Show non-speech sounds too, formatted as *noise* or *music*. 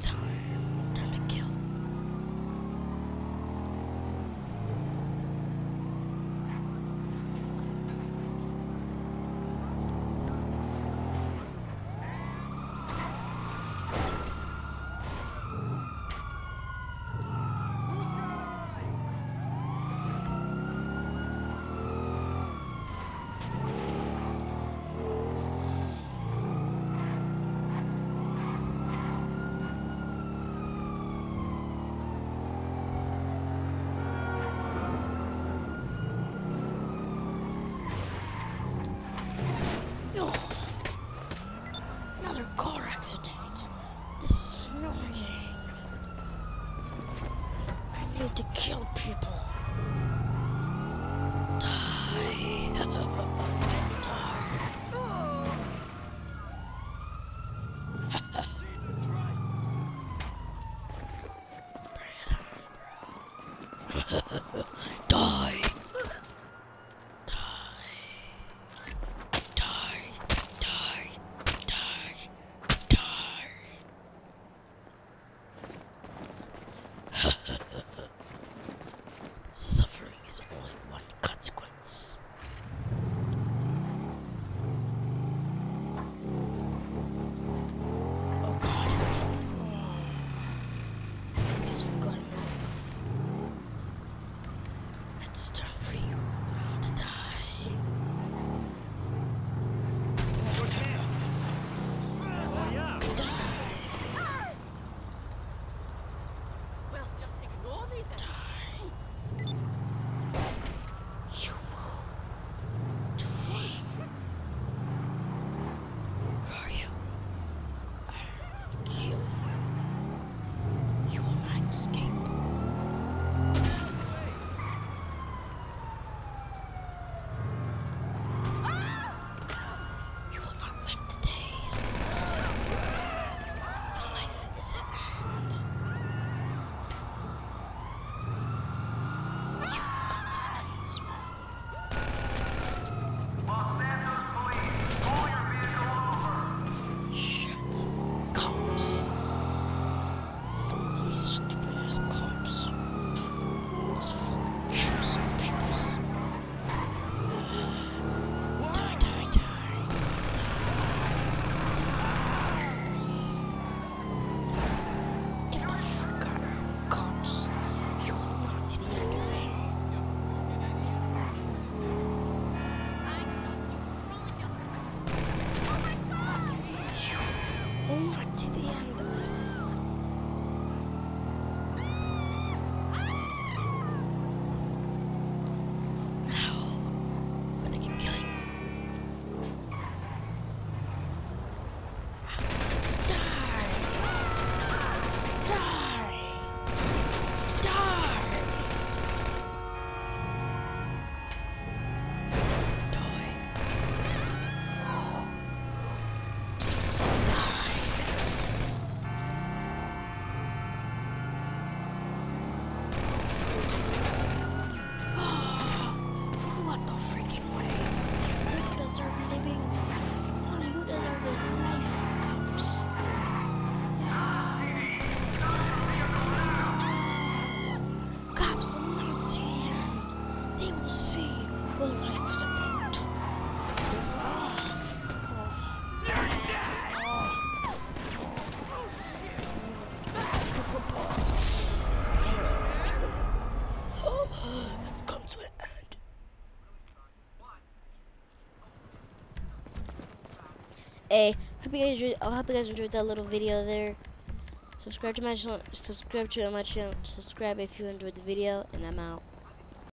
time. need to kill people. Die. *laughs* Die. Oh my Hope you guys enjoyed, I hope you guys enjoyed that little video there. Subscribe to my channel. Subscribe to my channel. Subscribe if you enjoyed the video, and I'm out.